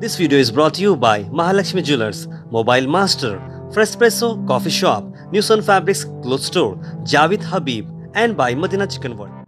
This video is brought to you by Mahalakshmi Jewelers, Mobile Master, Frespresso Coffee Shop, New Sun Fabrics Clothes Store, Javed Habib, and by Madina Chicken World.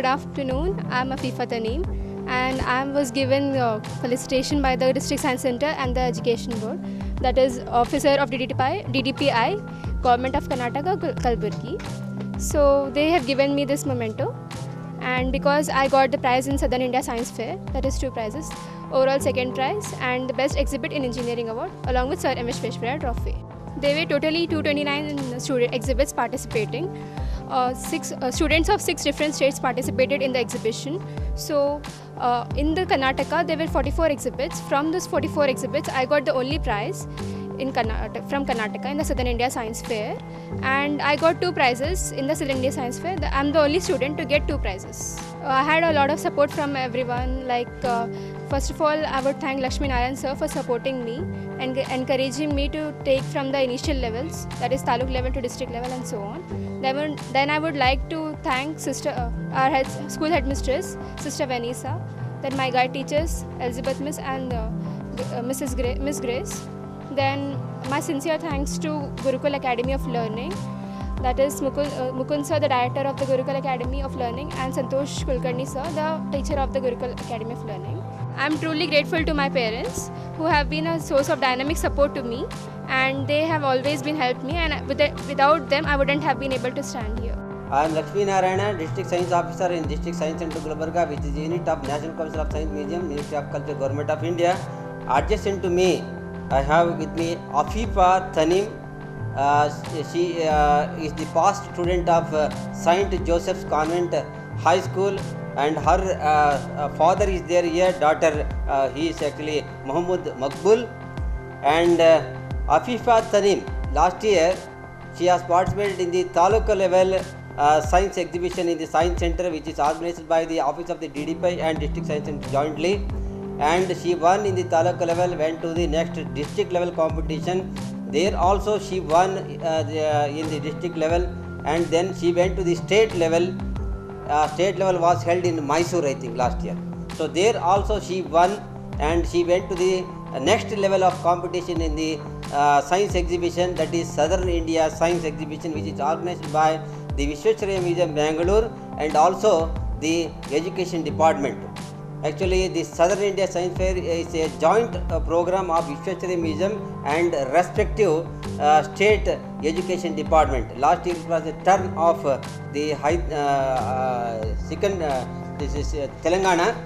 Good afternoon. I'm Afifa Taneem and I was given uh, felicitation by the District Science Center and the Education Board. That is Officer of DDPI, DDPI Government of Karnataka, Kalburgi. So they have given me this memento and because I got the prize in Southern India Science Fair, that is two prizes, overall second prize and the best exhibit in engineering award along with Sir M. Visvesvaraya trophy. There were totally 229 student exhibits participating. Uh, six uh, students of six different states participated in the exhibition. So, uh, in the Karnataka, there were 44 exhibits. From those 44 exhibits, I got the only prize in Karnataka, from Karnataka in the Southern India Science Fair, and I got two prizes in the Southern India Science Fair. I'm the only student to get two prizes. Uh, I had a lot of support from everyone. Like uh, first of all, I would thank Lakshmi Narayan sir for supporting me and encouraging me to take from the initial levels, that is taluk level to district level and so on. Then, would- then I would like to thank sister, uh, our head, school headmistress, Sister Vanessa, then my guide teachers, Elizabeth Miss and uh, uh, Mrs. Gra- Miss Grace. Then my sincere thanks to Gurukul Academy of Learning, that is Mukul, uh, Mukund sir, the director of the Gurukul Academy of Learning, and Santosh Kulkarni sir, the teacher of the Gurukul Academy of Learning. I'm truly grateful to my parents who have been a source of dynamic support to me, and they have always been helped me. And with it- without them, I wouldn't have been able to stand here. I am Lakshmi Narayana, District Science Officer in District Science Center Gulbarga, which is unit of National Council of Science Museum, Ministry of Culture, Government of India. Adjacent to me, I have with me Afifa Taneem. Uh, she uh, is the past student of uh, Saint Joseph's Convent High School, and her father is there here. Daughter, he is actually Muhammad Makbul, and Afifa Taneem. Last year, she has participated in the Taluka level uh, science exhibition in the Science Center, which is organized by the Office of the DDPI and District Science Center jointly. And she won in the Taluka level, went to the next district level competition. There also she won uh, uh, in the district level, and then she went to the state level. Uh, state level was held in Mysore, I think, last year. So there also she won, and she went to the next level of competition in the uh, science exhibition that is Southern India Science Exhibition, which is organized by the Visvesvaraya Museum, Bangalore, and also the Education Department. Actually, the Southern India Science Fair is a joint uh, program of Visvesvaraya Museum and respective uh, state education department. Last year it was the turn of uh, the high, uh, uh, second, this is Telangana.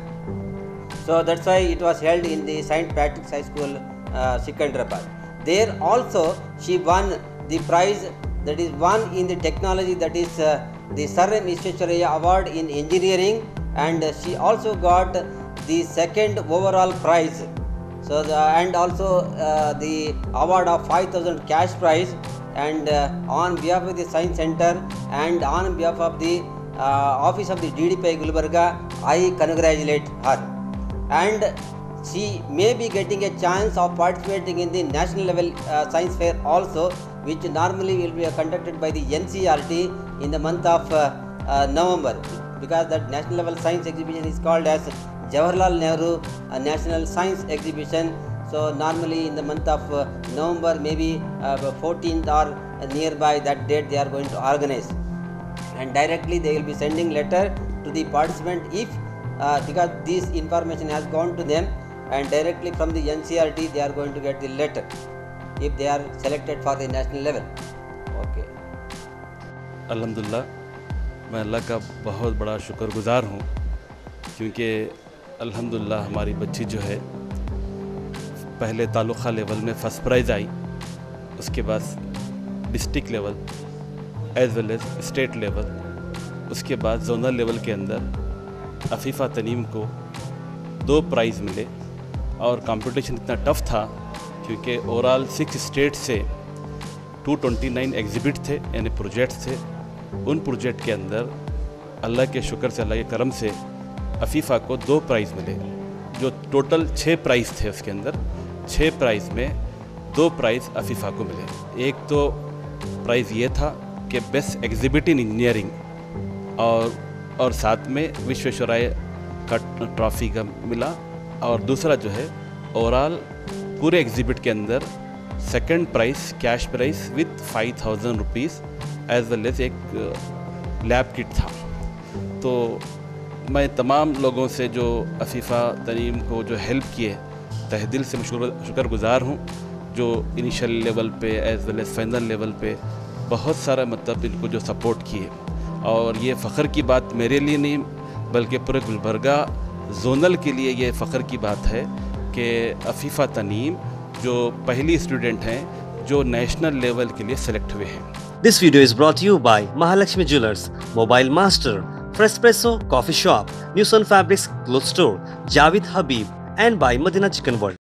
So that's why it was held in the St. Patrick's High School, uh, Secunderabad. There also she won the prize that is won in the technology that is uh, the Sir M. Award in engineering and she also got the second overall prize. So the, and also uh, the award of 5000 cash prize. And uh, on behalf of the science center and on behalf of the uh, office of the DDPI Gulbarga, I congratulate her. And she may be getting a chance of participating in the national level uh, science fair also which normally will be conducted by the NCERT in the month of uh, uh, November because that national level science exhibition is called as Jawaharlal Nehru uh, National Science Exhibition. So normally in the month of uh, November maybe uh, 14th or nearby that date they are going to organize. And directly they will be sending letter to the participant if uh, because this information has gone to them and directly from the NCERT they are going to get the letter if they are selected for the national level. Okay. Alhamdulillah, میں اللہ کا بہت بڑا شکر گزار ہوں، کیونکہ الحمدللہ ہماری بچی جو ہے، پہلے تعلقہ لیول میں فسٹ پرائز آئی، اس کے بعد district level as well as state level, اس کے بعد زونل لیول کے اندر عفیفہ تنیم کو دو پرائز ملے۔ اور کمپٹیشن اتنا ٹف تھا، کیونکہ اوورال سکس اسٹیٹ سے ٹو ٹونٹی نائن ایگزیبٹ تھے یعنی پروجیکٹ تھے۔ ان پروجیکٹ کے اندر اللہ کے شکر سے، اللہ کے کرم سے عفیفہ کو دو پرائز ملے۔ جو ٹوٹل چھ پرائز تھے اس کے اندر، چھ پرائز میں دو پرائز عفیفہ کو ملے۔ ایک تو پرائز یہ تھا کہ بیسٹ ایگزیبٹ ان انجینئرنگ اور اور ساتھ میں وشویشورائے کا ٹرافی کا ملا۔ اور دوسرا جو ہے اوورال پورے ایگزیبٹ کے اندر second prize, cash prize worth five thousand rupees. As well as ایک لیب کٹ تھا۔ تو میں تمام لوگوں سے جو عفیفہ تنیم کو جو ہیلپ کیے تہ دل سے شکر گزار ہوں، جو انیشل لیول پہ as well as final level پہ بہت سارا مطلب ان کو جو سپورٹ کیے۔ اور یہ فخر کی بات میرے لیے نہیں، بلکہ پورے گلبرگہ زونل کے لیے یہ فخر کی بات ہے کہ عفیفہ تنیم جو پہلی اسٹوڈنٹ ہیں، جو نیشنل لیول کے لیے سلیکٹ ہوئے ہیں۔ This video is brought to you by Mahalakshmi Jewelers, Mobile Master, Frespresso Coffee Shop, New Sun Fabrics Clothes Store, Javed Habib, and by Madina Chicken World.